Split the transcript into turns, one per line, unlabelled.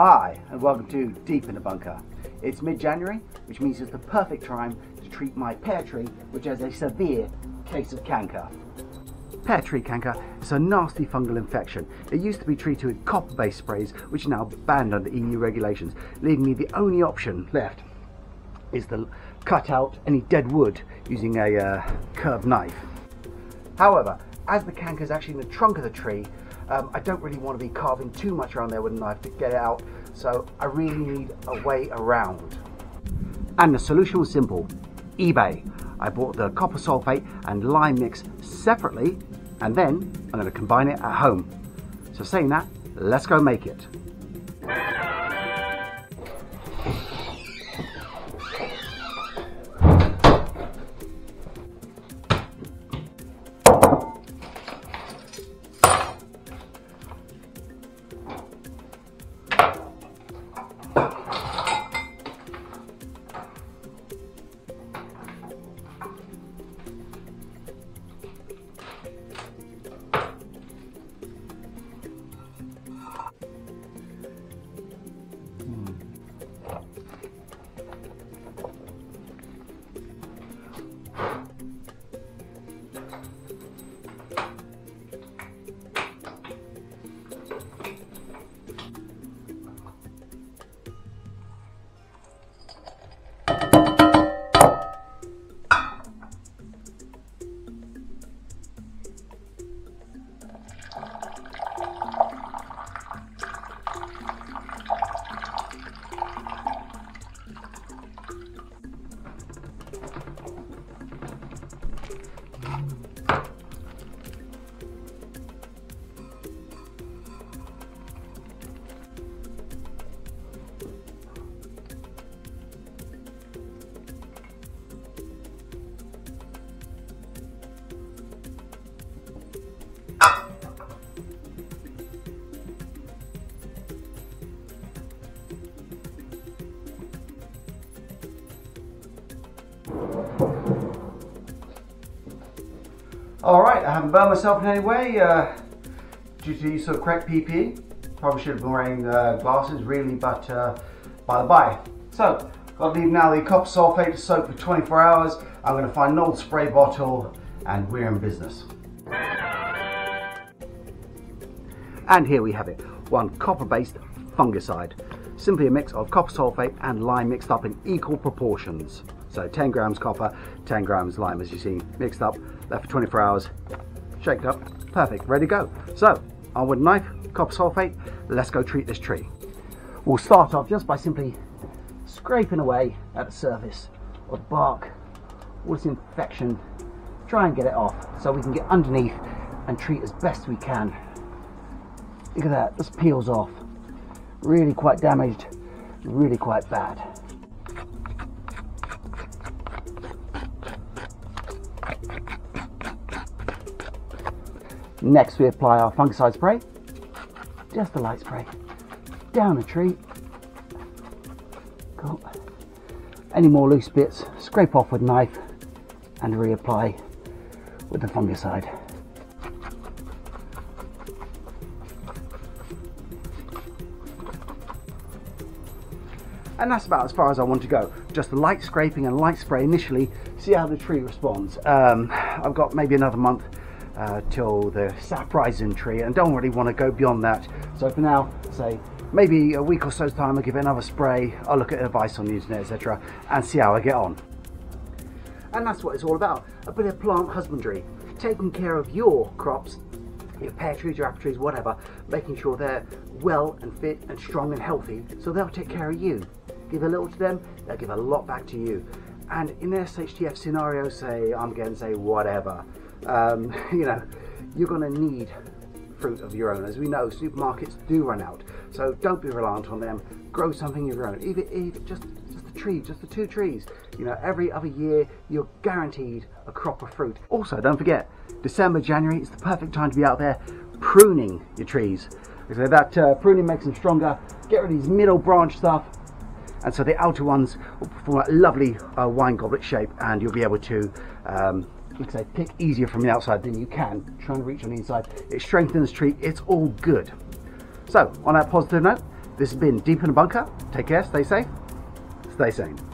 Hi, and welcome to Deep in the Bunker. It's mid-January, which means it's the perfect time to treat my pear tree, which has a severe case of canker. Pear tree canker is a nasty fungal infection. It used to be treated with copper-based sprays, which are now banned under EU regulations, leaving me the only option left is to cut out any dead wood using a uh, curved knife. However, as the canker is actually in the trunk of the tree, um, I don't really want to be carving too much around there with a knife to get it out, so I really need a way around. And the solution was simple, eBay. I bought the copper sulfate and lime mix separately, and then I'm going to combine it at home. So saying that, let's go make it. All right, I haven't burned myself in any way uh, due to use of correct PPE. Probably should have been wearing uh, glasses really, but uh, by the by. So, got to leave now the copper sulfate to soak for 24 hours. I'm going to find an old spray bottle and we're in business. And here we have it, one copper-based fungicide. Simply a mix of copper sulfate and lime mixed up in equal proportions. So 10 grams copper, 10 grams lime as you see, mixed up, left for 24 hours, shaked up, perfect, ready to go. So, with a knife, copper sulfate, let's go treat this tree. We'll start off just by simply scraping away at the surface of the bark, all this infection, try and get it off so we can get underneath and treat as best we can. Look at that, this peels off. Really quite damaged, really quite bad. Next we apply our fungicide spray, just a light spray, down the tree. Cool. Any more loose bits, scrape off with knife and reapply with the fungicide. And that's about as far as I want to go. Just light scraping and light spray initially, see how the tree responds. Um, I've got maybe another month uh, till the sap rises in tree and don't really want to go beyond that. So for now, say maybe a week or so's time, I'll give it another spray. I'll look at advice on the internet, etc., and see how I get on. And that's what it's all about a bit of plant husbandry, taking care of your crops, your pear trees, your apple trees, whatever, making sure they're well and fit and strong and healthy so they'll take care of you. Give a little to them, they'll give a lot back to you. And in the SHTF scenario, say I'm going to say whatever, um, you know, you're going to need fruit of your own. As we know, supermarkets do run out, so don't be reliant on them. Grow something of your own, even, even just a tree, just the two trees. You know, every other year you're guaranteed a crop of fruit. Also, don't forget, December, January is the perfect time to be out there pruning your trees. So that uh, pruning makes them stronger. Get rid of these middle branch stuff, and so the outer ones will form a lovely uh, wine goblet shape, and you'll be able to um, like I say, pick easier from the outside than you can trying to reach on the inside. It strengthens the tree, it's all good. So, on that positive note, This has been Deep in the Bunker. Take care, stay safe, stay sane.